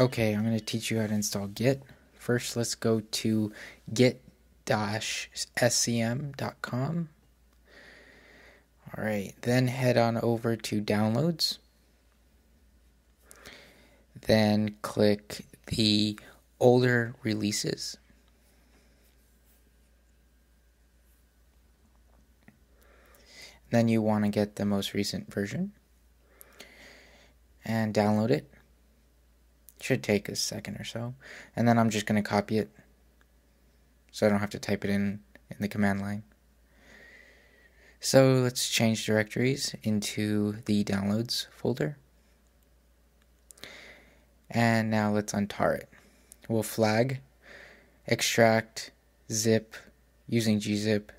Okay, I'm going to teach you how to install Git. First, let's go to git-scm.com. All right, then head on over to Downloads. Then click the older releases. Then you want to get the most recent version and download it. Should take a second or so. And then I'm just going to copy it so I don't have to type it in in the command line. So let's change directories into the downloads folder. And now let's untar it. We'll flag, extract, zip using gzip.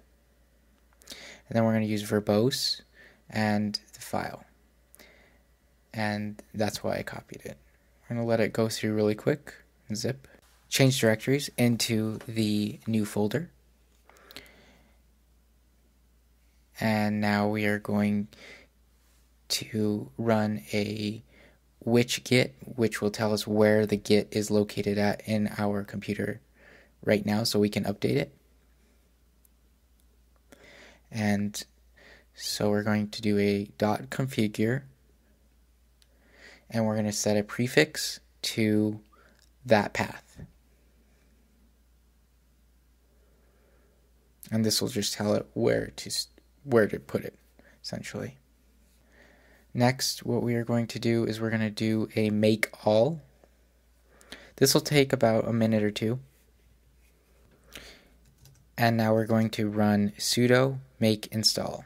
And then we're going to use verbose and the file. And that's why I copied it. We're going to let it go through really quick. Zip. Change directories into the new folder. And now we are going to run a which git, which will tell us where the git is located at in our computer right now so we can update it. And so we're going to do a dot configure and we're going to set a prefix to that path. And this will just tell it where to where to put it essentially. Next, what we are going to do is we're going to do a make all. This will take about a minute or two. And now we're going to run sudo make install.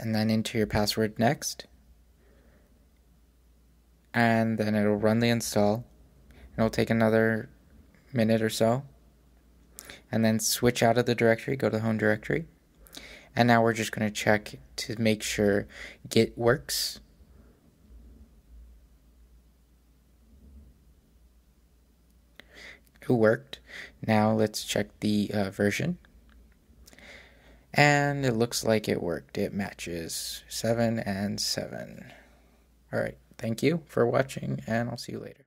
And then enter your password next. And then it'll run the install. It'll take another minute or so. And then switch out of the directory, go to the home directory. And now we're just going to check to make sure Git works. It worked. Now let's check the uh, version. And it looks like it worked. It matches 7 and 7. Alright, thank you for watching, and I'll see you later.